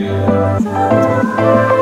Yeah.